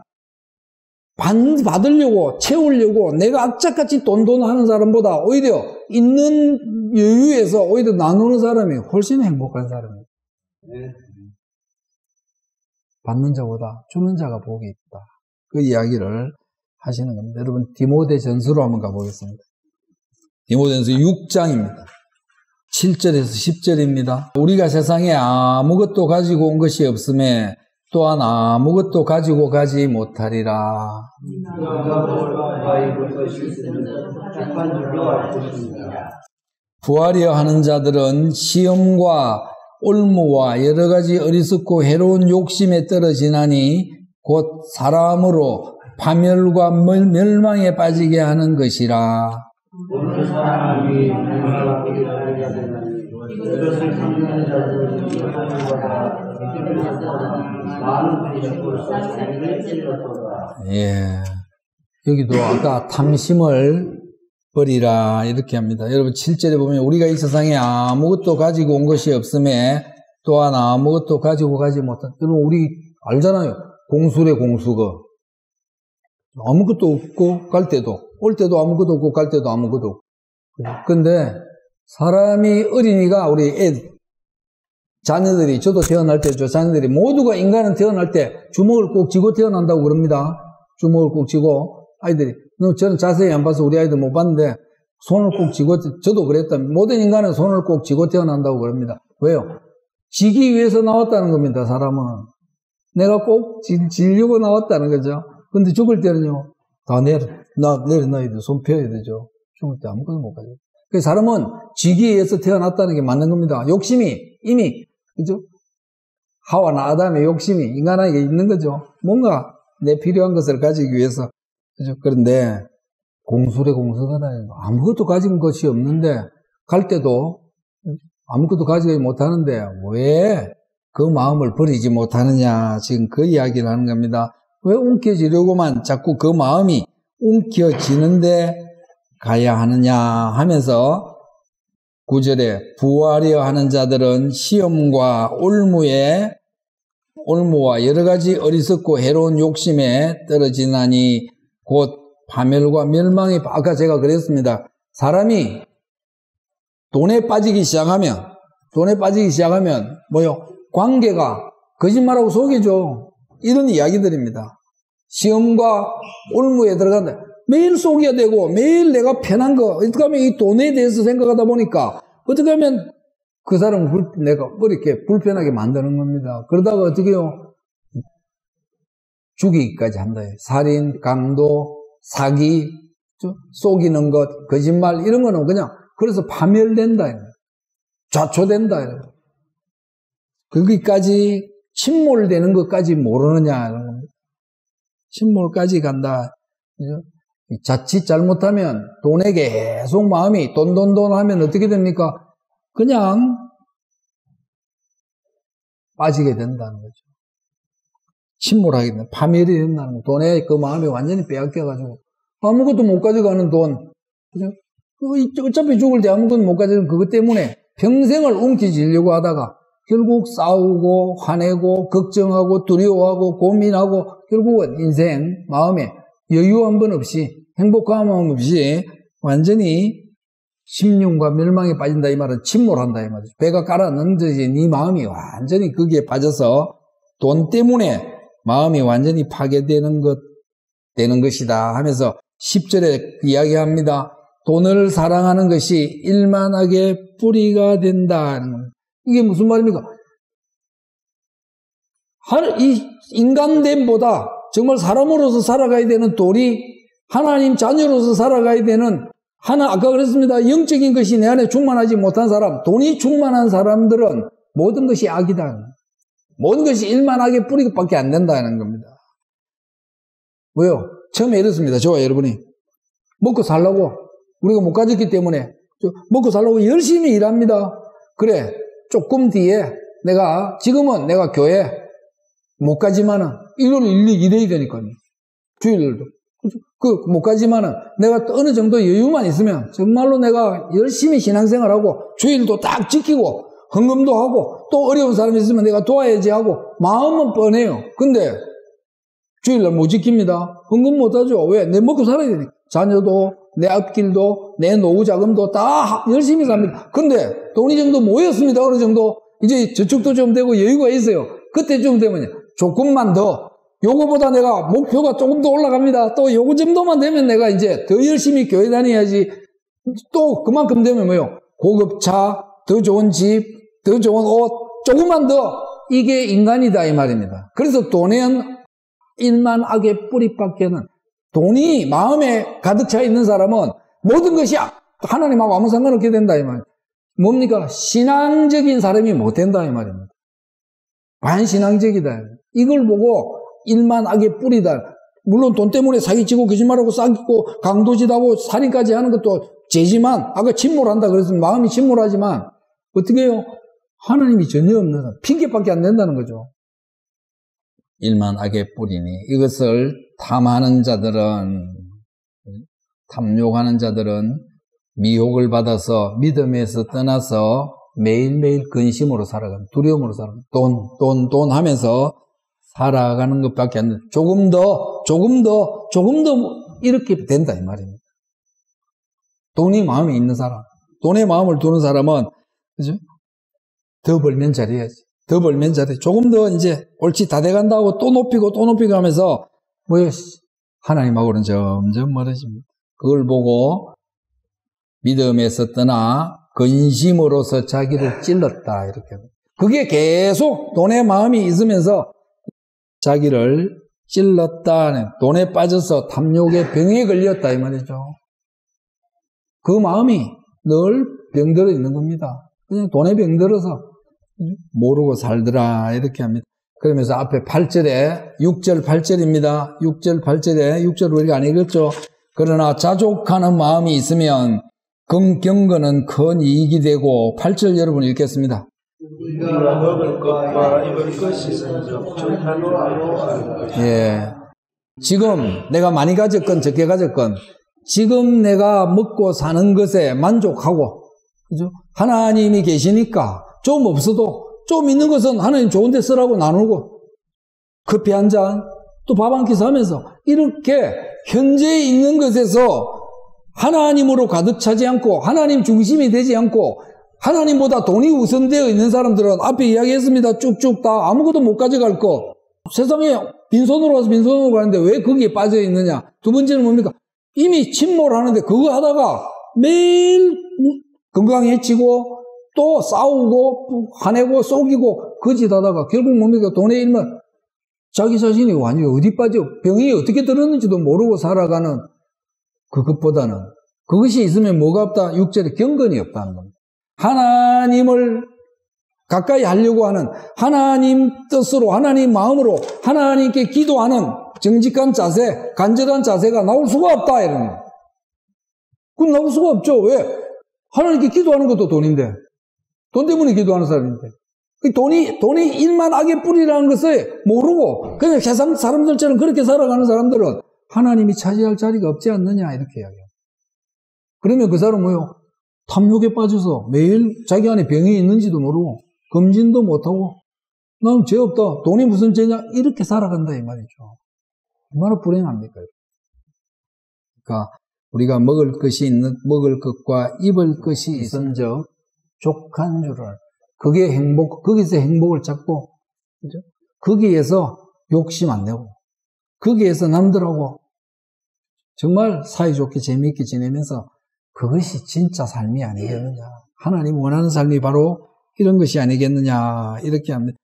받으려고, 채우려고, 내가 악착같이 돈돈 하는 사람보다 오히려 있는 여유에서 오히려 나누는 사람이 훨씬 행복한 사람이에요. 네. 받는 자보다 주는 자가 복이 있다. 그 이야기를 하시는 겁니다. 여러분, 디모데 전서로 한번 가보겠습니다. 디모데전서 6장입니다. 7절에서 10절입니다. 우리가 세상에 아무것도 가지고 온 것이 없음에 또한 아무것도 가지고 가지 못하리라. 부활이여 하는 자들은 시험과 올무와 여러 가지 어리석고 해로운 욕심에 떨어지나니 곧 사람으로 파멸과 멸망에 빠지게 하는 것이라. 예. 여기도 아까 탐심을 버리라 이렇게 합니다. 여러분 7절에 보면 우리가 이 세상에 아무것도 가지고 온 것이 없음에 또한 아무것도 가지고 가지 못한 여러분 우리 알잖아요. 공수래 공수거 아무것도 없고 갈 때도 올 때도 아무것도 없고 갈 때도 아무것도 없고 근데 사람이 어린이가 우리 애 자녀들이 저도 태어날 때저 자녀들이 모두가 인간은 태어날 때 주먹을 꼭 쥐고 태어난다고 그럽니다. 주먹을 꼭 쥐고 아이들이 저는 자세히 안 봐서 우리 아이들 못 봤는데 손을 꼭 쥐고 저도 그랬다. 모든 인간은 손을 꼭 쥐고 태어난다고 그럽니다. 왜요? 지기 위해서 나왔다는 겁니다. 사람은 내가 꼭 지, 지려고 나왔다는 거죠. 근데 죽을 때는요 다 내려 나 내려놔야 돼. 손 펴야 되죠. 죽을 때 아무것도 못 가져. 그 사람은 지기에 의해서 태어났다는 게 맞는 겁니다. 욕심이 이미 그죠? 하와나 아담의 욕심이 인간에게 있는 거죠. 뭔가 내 필요한 것을 가지기 위해서. 그죠? 그런데 공술의 공수가다. 아무것도 가진 것이 없는데 갈 때도 아무것도 가지지 못하는데 왜 그 마음을 버리지 못하느냐. 지금 그 이야기를 하는 겁니다. 왜 움켜쥐려고만 자꾸 그 마음이 움켜쥐는데 가야 하느냐 하면서 9절에 부활이여 하는 자들은 시험과 올무에 올무와 여러 가지 어리석고 해로운 욕심에 떨어지나니 곧 파멸과 멸망이 아까 제가 그랬습니다. 사람이 돈에 빠지기 시작하면 돈에 빠지기 시작하면 뭐요? 관계가 거짓말하고 속이죠. 이런 이야기들입니다. 시험과 올무에 들어간다. 매일 속여야 되고 매일 내가 편한 거 어떻게 하면 이 돈에 대해서 생각하다 보니까 어떻게 하면 그 사람을 불, 내가 뭐 이렇게 불편하게 만드는 겁니다. 그러다가 어떻게 해요? 죽이기까지 한다. 살인, 강도, 사기, 속이는 것, 거짓말 이런 거는 그냥 그래서 파멸된다. 좌초된다. 거기까지 침몰되는 것까지 모르느냐. 침몰까지 간다. 자칫 잘못하면 돈에게 계속 마음이 돈돈돈 하면 어떻게 됩니까? 그냥 빠지게 된다는 거죠. 침몰하게 된다. 파멸이 된다는 거. 돈에 그 마음이 완전히 빼앗겨가지고 아무것도 못 가져가는 돈. 그죠? 그 어차피 죽을 때 아무것도 못 가져가는 그것 때문에 평생을 움켜쥐려고 하다가 결국 싸우고 화내고 걱정하고 두려워하고 고민하고 결국은 인생 마음에 여유 한 번 없이 마음 없이 완전히 심령과 멸망에 빠진다 이 말은 침몰한다 이 말이죠. 배가 깔아 넘어지 네 마음이 완전히 거기에 빠져서 돈 때문에 마음이 완전히 파괴되는 것 되는 것이다 하면서 10절에 이야기합니다. 돈을 사랑하는 것이 일만하게 뿌리가 된다. 이게 무슨 말입니까? 이 인간됨보다 정말 사람으로서 살아가야 되는 돈이 하나님 자녀로서 살아가야 되는 하나 아까 그랬습니다. 영적인 것이 내 안에 충만하지 못한 사람, 돈이 충만한 사람들은 모든 것이 악이다. 모든 것이 일만하게 뿌리밖에 안 된다는 겁니다. 뭐요? 처음에 이렇습니다. 저와 여러분이 먹고 살라고 우리가 못 가졌기 때문에 먹고 살라고 열심히 일합니다. 그래 조금 뒤에 내가 지금은 내가 교회 못 가지만은 일요일 일리 일해야 되니까요. 주일도 그 못 가지만은 내가 어느 정도 여유만 있으면 정말로 내가 열심히 신앙생활하고 주일도 딱 지키고 헌금도 하고 또 어려운 사람이 있으면 내가 도와야지 하고 마음은 뻔해요. 근데 주일날 못 지킵니다. 헌금 못 하죠. 왜? 내 먹고 살아야 되니까. 자녀도, 내 앞길도, 내 노후 자금도 다 열심히 삽니다. 근데 돈이 정도 모였습니다. 어느 정도. 이제 저축도 좀 되고 여유가 있어요. 그때 좀 되면 조금만 더 요거보다 내가 목표가 조금 더 올라갑니다. 또 요거 정도만 되면 내가 이제 더 열심히 교회 다녀야지. 또 그만큼 되면 뭐요? 고급차, 더 좋은 집, 더 좋은 옷, 조금만 더 이게 인간이다 이 말입니다. 그래서 돈에는 일만 악의 뿌리밖에는 돈이 마음에 가득 차 있는 사람은 모든 것이 하나님하고 아무 상관없게 된다 이 말. 뭡니까? 신앙적인 사람이 못 된다 이 말입니다. 반신앙적이다. 이걸 보고 일만 악의 뿌리다. 물론 돈 때문에 사기치고 거짓말하고 싸기고 강도짓하고 살인까지 하는 것도 죄지만 아까 침몰한다 그랬으면 마음이 침몰하지만 어떻게 해요? 하나님이 전혀 없는 사람 핑계밖에 안 된다는 거죠. 일만 악의 뿌리니 이것을 탐하는 자들은 탐욕하는 자들은 미혹을 받아서 믿음에서 떠나서 매일매일 근심으로 살아가는 두려움으로 살아가는 돈, 돈, 돈 하면서 살아가는 것밖에 안 돼. 조금 더, 조금 더, 조금 더 이렇게 된다 이 말입니다. 돈이 마음에 있는 사람, 돈에 마음을 두는 사람은 그죠? 더 벌면 잘해야지. 더 벌면 잘해. 조금 더 이제 옳지 다 돼간다고 또 높이고 또 높이고 하면서 뭐야 하나님하고는 점점 멀어집니다. 그걸 보고 믿음에서 떠나 근심으로서 자기를 찔렀다 이렇게. 그게 계속 돈의 마음이 있으면서 자기를 찔렀다. 돈에 빠져서 탐욕의 병에 걸렸다 이 말이죠. 그 마음이 늘 병들어 있는 겁니다. 그냥 돈에 병들어서 모르고 살더라 이렇게 합니다. 그러면서 앞에 8절에 6절 8절입니다. 6절 8절에 6절 우리가 안 읽었죠. 그러나 자족하는 마음이 있으면 금경건은 큰 이익이 되고 8절 여러분 읽겠습니다. 예. 지금 내가 많이 가졌건 적게 가졌건 지금 내가 먹고 사는 것에 만족하고 그죠? 하나님이 계시니까 좀 없어도 좀 있는 것은 하나님 좋은 데 쓰라고 나누고 커피 한 잔, 또 밥 한 끼 사면서 이렇게 현재 있는 것에서 하나님으로 가득 차지 않고 하나님 중심이 되지 않고 하나님보다 돈이 우선되어 있는 사람들은 앞에 이야기했습니다. 쭉쭉 다 아무것도 못 가져갈 거. 세상에 빈손으로 와서 빈손으로 가는데 왜 거기에 빠져 있느냐? 두 번째는 뭡니까? 이미 침몰하는데 그거 하다가 매일 건강해지고 또 싸우고 화내고 속이고 거짓하다가 결국 뭡니까? 돈에 일면 자기 자신이 완전히 어디 빠져 병이 어떻게 들었는지도 모르고 살아가는 그것보다는 그것이 있으면 뭐가 없다? 육절에 경건이 없다는 겁니다. 하나님을 가까이 하려고 하는 하나님 뜻으로 하나님 마음으로 하나님께 기도하는 정직한 자세, 간절한 자세가 나올 수가 없다 이런 거. 그건 나올 수가 없죠. 왜? 하나님께 기도하는 것도 돈인데. 돈 때문에 기도하는 사람인데. 그 돈이, 돈이 일만 악의 뿌리라는 것을 모르고, 그냥 세상 사람들처럼 그렇게 살아가는 사람들은 하나님이 차지할 자리가 없지 않느냐, 이렇게 이야기해요. 그러면 그 사람은 뭐요? 탐욕에 빠져서 매일 자기 안에 병이 있는지도 모르고, 검진도 못하고, 나는 죄 없다. 돈이 무슨 죄냐? 이렇게 살아간다, 이 말이죠. 얼마나 불행합니까? 그러니까, 우리가 먹을 것이 있는, 먹을 것과 입을 것이 있은즉, 족한 줄을 그게 행복 거기서 행복을 찾고 그죠? 거기에서 욕심 안 내고 거기에서 남들하고 정말 사이좋게 재미있게 지내면서 그것이 진짜 삶이 아니겠느냐 하나님 원하는 삶이 바로 이런 것이 아니겠느냐 이렇게 합니다.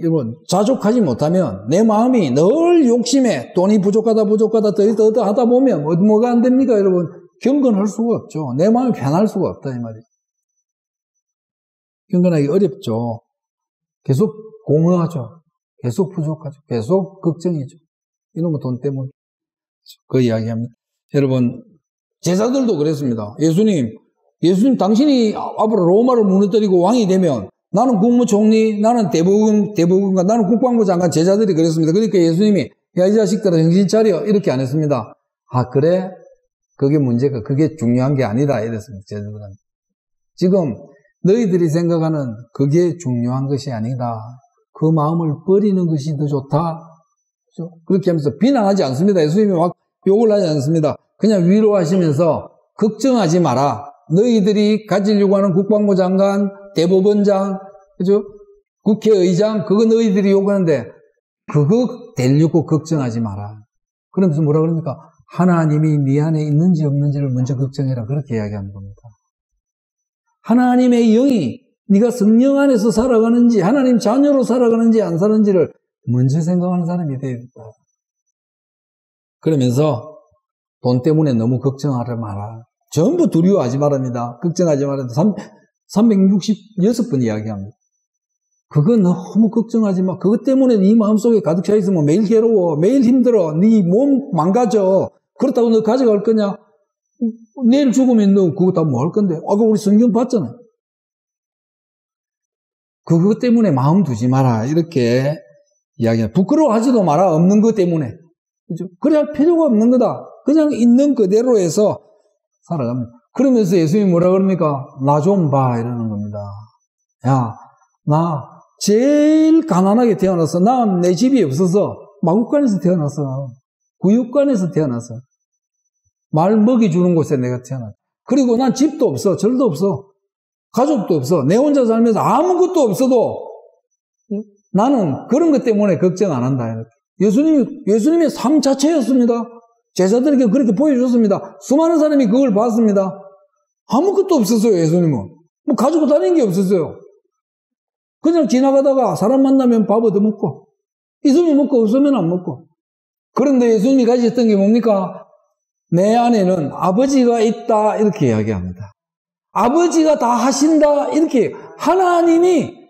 여러분 자족하지 못하면 내 마음이 늘 욕심에 돈이 부족하다 부족하다 더 더 더 하다 보면 뭐, 뭐가 안 됩니까 여러분 경건할 수가 없죠 내 마음이 편할 수가 없다 이 말이죠 경건하기 어렵죠. 계속 공허하죠. 계속 부족하죠. 계속 걱정이죠. 이놈의 돈 때문에. 그 이야기 합니다. 여러분, 제자들도 그랬습니다. 예수님, 예수님 당신이 앞으로 로마를 무너뜨리고 왕이 되면 나는 국무총리, 나는 대법원, 대법원과 나는 국방부 장관 제자들이 그랬습니다. 그러니까 예수님이 야, 이 자식들아 정신 차려. 이렇게 안 했습니다. 아, 그래? 그게 문제가, 그게 중요한 게 아니다. 이랬습니다. 제자들은. 지금 너희들이 생각하는 그게 중요한 것이 아니다. 그 마음을 버리는 것이 더 좋다. 그렇게 하면서 비난하지 않습니다. 예수님이 막 욕을 하지 않습니다. 그냥 위로하시면서 걱정하지 마라. 너희들이 가지려고 하는 국방부 장관, 대법원장, 그죠? 국회의장, 그거 너희들이 요구하는데, 그거 되려고 걱정하지 마라. 그러면서 뭐라 그럽니까? 하나님이 네 안에 있는지 없는지를 먼저 걱정해라. 그렇게 이야기하는 겁니다. 하나님의 영이 네가 성령 안에서 살아가는지, 하나님 자녀로 살아가는지 안 사는지를 먼저 생각하는 사람이 되야 된다. 그러면서 돈 때문에 너무 걱정하지 마라. 전부 두려워하지 말합니다. 걱정하지 말아야 366번 이야기합니다. 그거 너무 걱정하지 마. 그것 때문에 네 마음속에 가득 차 있으면 매일 괴로워. 매일 힘들어. 네 몸 망가져. 그렇다고 너 가져갈 거냐? 내일 죽으면 너 그거 다 뭐 할 건데? 아까 우리 성경 봤잖아. 그것 때문에 마음 두지 마라. 이렇게 이야기해. 부끄러워하지도 마라. 없는 것 때문에. 그죠? 그래 할 필요가 없는 거다. 그냥 있는 그대로 해서 살아갑니다. 그러면서 예수님이 뭐라 그럽니까? 나 좀 봐. 이러는 겁니다. 야, 나 제일 가난하게 태어났어. 난내 집이 없어서 마국간에서 태어났어. 구육간에서 태어났어. 말 먹이 주는 곳에 내가 태어났어. 그리고 난 집도 없어. 절도 없어. 가족도 없어. 내 혼자 살면서 아무것도 없어도 나는 그런 것 때문에 걱정 안 한다. 이렇게. 예수님이, 예수님의 삶 자체였습니다. 제자들에게 그렇게 보여줬습니다. 수많은 사람이 그걸 봤습니다. 아무것도 없었어요, 예수님은. 뭐 가지고 다니는 게 없었어요. 그냥 지나가다가 사람 만나면 밥 얻어먹고, 있으면 먹고 없으면 안 먹고. 그런데 예수님이 가지셨던 게 뭡니까? 내 안에는 아버지가 있다, 이렇게 이야기합니다. 아버지가 다 하신다, 이렇게 하나님이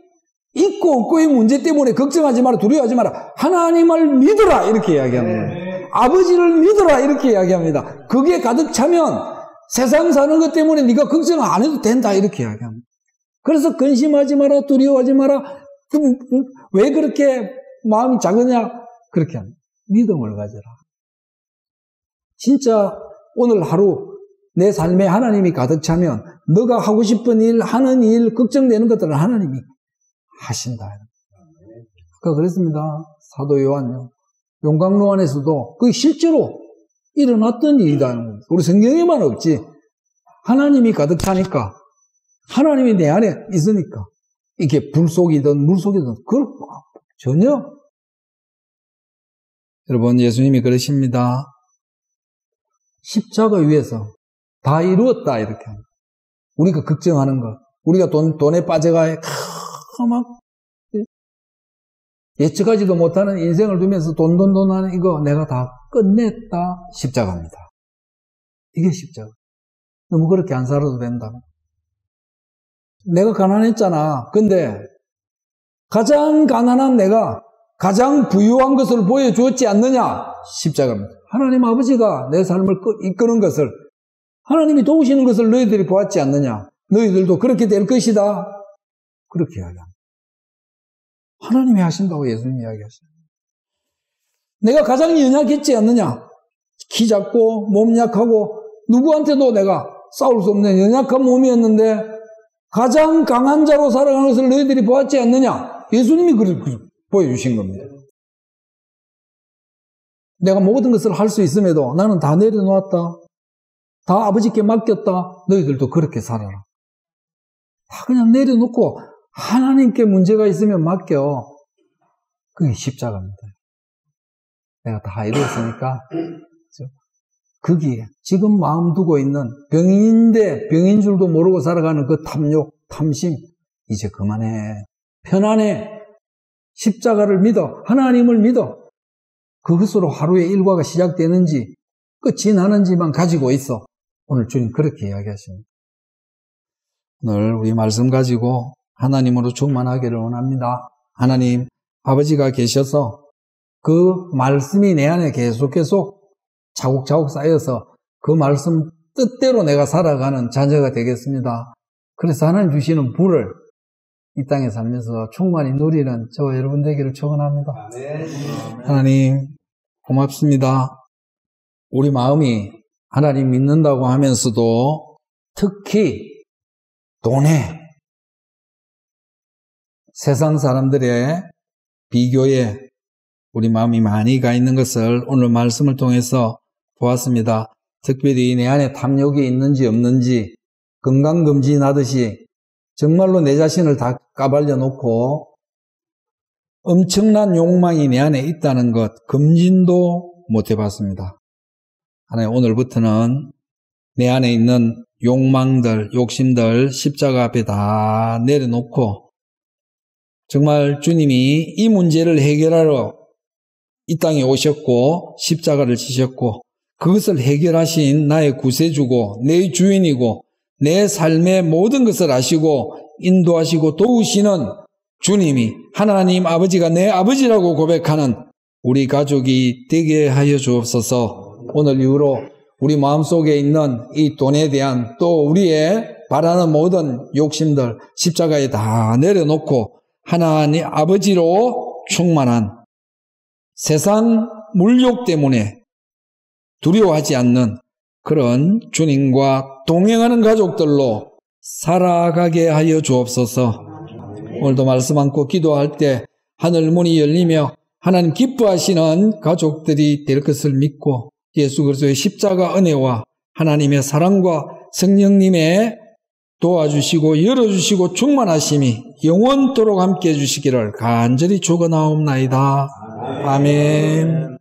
있고 없고의 문제 때문에 걱정하지 마라, 두려워하지 마라. 하나님을 믿어라, 이렇게 이야기합니다. 네. 아버지를 믿어라, 이렇게 이야기합니다. 그게 가득 차면 세상 사는 것 때문에 네가 걱정 안 해도 된다, 이렇게 이야기합니다. 그래서 근심하지 마라, 두려워하지 마라. 왜 그렇게 마음이 작으냐? 그렇게 합니다. 믿음을 가져라. 진짜 오늘 하루 내 삶에 하나님이 가득 차면 너가 하고 싶은 일, 하는 일, 걱정되는 것들은 하나님이 하신다. 아까 그랬습니다. 사도 요한요. 용광로 안에서도 그 실제로 일어났던 일이다. 우리 성경에만 없지. 하나님이 가득 차니까 하나님이 내 안에 있으니까 이게 불 속이든 물 속이든 그걸 전혀 여러분 예수님이 그러십니다. 십자가 위에서 다 이루었다 이렇게 우리가 걱정하는 것 우리가 돈, 돈에 빠져가 막 예측하지도 못하는 인생을 두면서 돈, 돈, 돈 하는 이거 내가 다 끝냈다. 십자가입니다. 이게 십자가. 너무 그렇게 안 살아도 된다. 내가 가난했잖아. 근데 가장 가난한 내가 가장 부유한 것을 보여주었지 않느냐? 십자가입니다. 하나님 아버지가 내 삶을 이끄는 것을 하나님이 도우시는 것을 너희들이 보았지 않느냐? 너희들도 그렇게 될 것이다. 그렇게 이야기합니다. 하나님이 하신다고 예수님이 이야기하십니다. 내가 가장 연약했지 않느냐? 키 작고 몸 약하고 누구한테도 내가 싸울 수 없는 연약한 몸이었는데 가장 강한 자로 살아가는 것을 너희들이 보았지 않느냐? 예수님이 그렇게 보여주신 겁니다. 내가 모든 것을 할 수 있음에도 나는 다 내려놓았다. 다 아버지께 맡겼다. 너희들도 그렇게 살아라. 다 그냥 내려놓고 하나님께 문제가 있으면 맡겨. 그게 십자가입니다. 내가 다 이루었으니까. 그게 지금 마음 두고 있는 병인인데 병인 줄도 모르고 살아가는 그 탐욕, 탐심, 이제 그만해. 편안해. 십자가를 믿어. 하나님을 믿어. 그것으로 하루의 일과가 시작되는지 끝이 나는지만 가지고 있어. 오늘 주님 그렇게 이야기하십니다. 오늘 우리 말씀 가지고 하나님으로 충만하기를 원합니다. 하나님, 아버지가 계셔서 그 말씀이 내 안에 계속 계속 차곡차곡 쌓여서 그 말씀 뜻대로 내가 살아가는 자녀가 되겠습니다. 그래서 하나님 주시는 불을 이 땅에 살면서 충만히 누리는 저와 여러분 되기를 축원합니다. 하나님 고맙습니다. 우리 마음이 하나님 믿는다고 하면서도 특히 돈에 세상 사람들의 비교에 우리 마음이 많이 가 있는 것을 오늘 말씀을 통해서 보았습니다. 특별히 내 안에 탐욕이 있는지 없는지 건강검진 하듯이 정말로 내 자신을 다 까발려 놓고 엄청난 욕망이 내 안에 있다는 것 검진도 못 해봤습니다. 하나님 오늘부터는 내 안에 있는 욕망들, 욕심들 십자가 앞에 다 내려놓고 정말 주님이 이 문제를 해결하러 이 땅에 오셨고 십자가를 지셨고 그것을 해결하신 나의 구세주고 내 주인이고 내 삶의 모든 것을 아시고 인도하시고 도우시는 주님이 하나님 아버지가 내 아버지라고 고백하는 우리 가족이 되게 하여 주옵소서. 오늘 이후로 우리 마음속에 있는 이 돈에 대한 또 우리의 바라는 모든 욕심들 십자가에 다 내려놓고 하나님 아버지로 충만한 세상 물욕 때문에 두려워하지 않는 그런 주님과 동행하는 가족들로 살아가게 하여 주옵소서. 오늘도 말씀 안고 기도할 때 하늘 문이 열리며 하나님 기뻐하시는 가족들이 될 것을 믿고 예수 그리스도의 십자가 은혜와 하나님의 사랑과 성령님의 도와주시고 열어주시고 충만하심이 영원토록 함께 해주시기를 간절히 축원하옵나이다. 아멘.